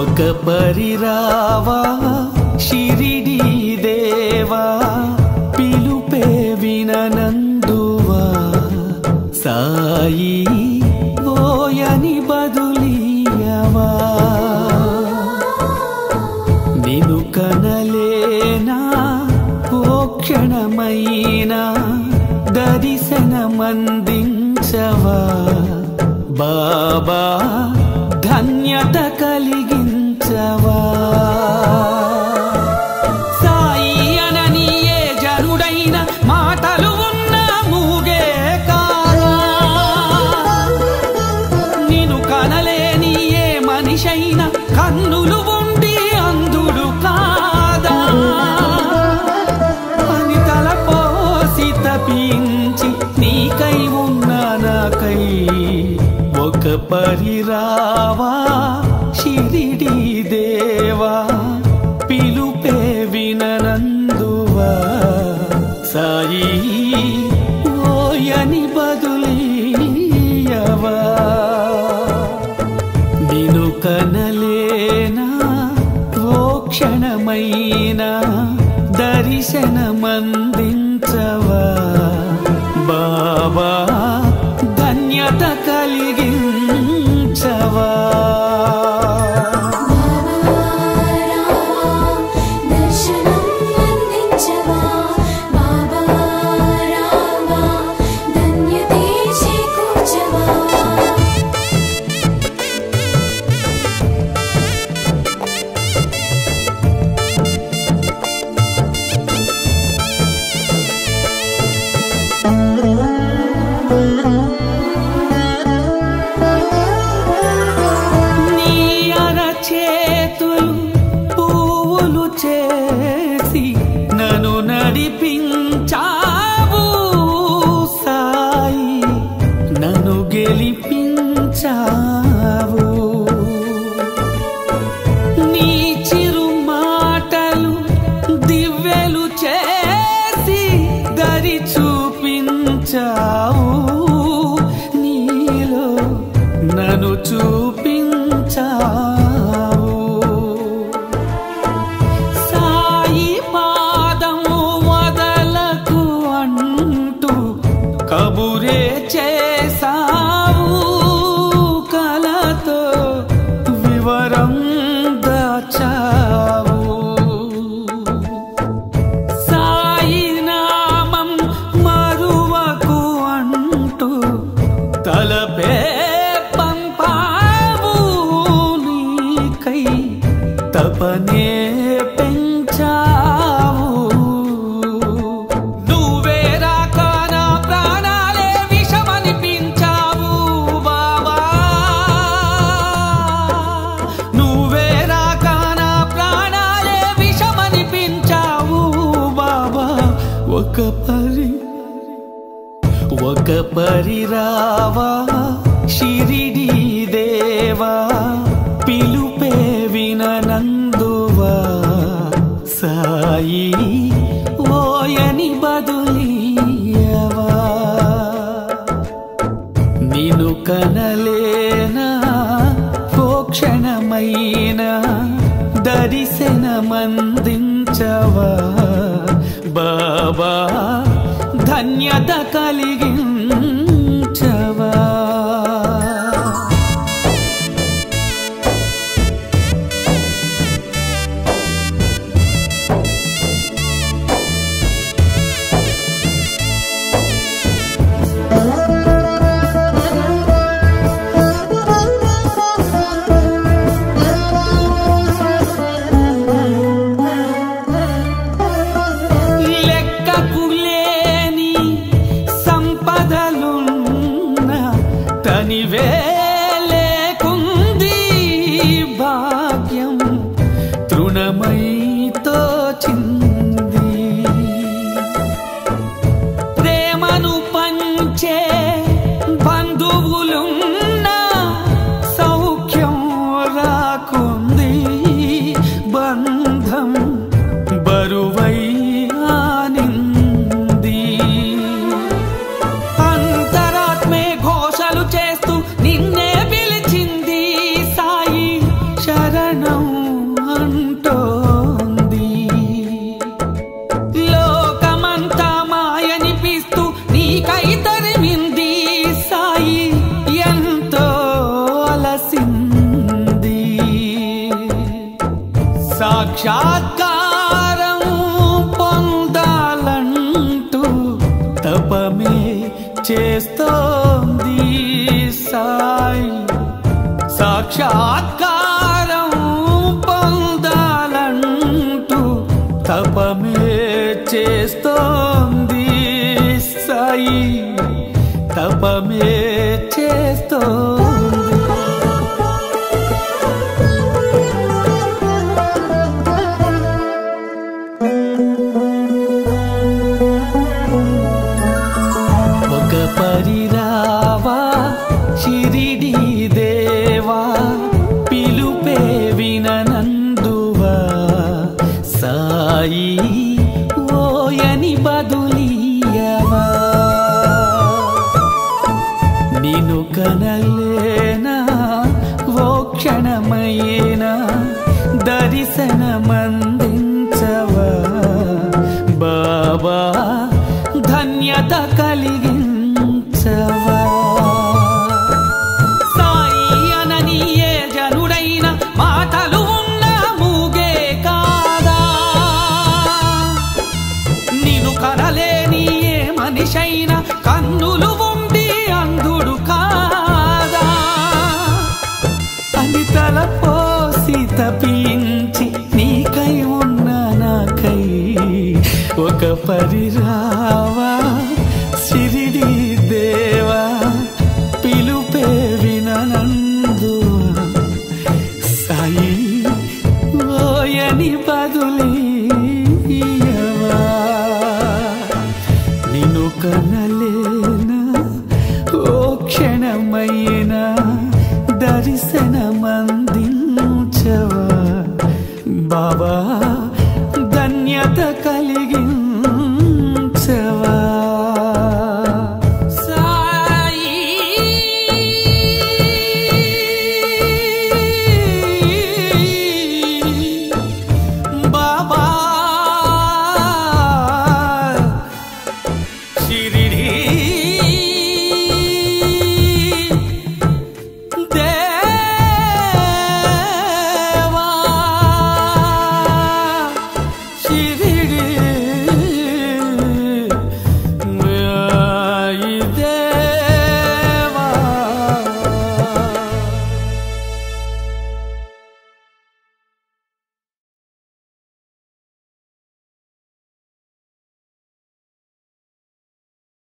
ఒక పరిరావా షిరిడి దేవా పిలుపే విననందువా. సాయి ఓయని బదులీయవా. నిను కనలేనా ఓ క్షణమైనా దర్శనమందించవా. బాబా ధన్యత కలిగి కలిగించవా సాయి అనని ఏ జనుడైన మాటలు ఉన్న మూగే కాదా? నిను కనలేని ఏ మనిషైన కన్నులు ఉండి అందుడు కాదా? అని తలపోసి తపించి నీకై ఉన్న నాకై ఒక పరిరావా? షిరిడి దేవా పిలుపే విననందువా? సాయి ఓయని బదులీయవా నిను కనలేనా? ఓ క్షణమైనా దర్శనమందించవా? me to ఒక పరి ఒక పరిరావా షిరిడి దేవా పిలుపే విననందువా సాయి ఓయని బదులీయవా. నిను కనలేనా ఓ దరిశన మందించవా బాబా ధన్యత కలిగింది అతని వేలేకుంది భాగ్యం తృణమైతో చింది ప్రేమను పంచే బంధువులు సాక్షాత్కారం పొందాలంటూ తపమే చేస్తోంది సాయి. సాక్షాత్కారం పొందాలంటూ తపమే చేస్తోంది సాయి. తపమే చేస్తో ஈசன மந்த ఒక పరిరావా సిరిడీ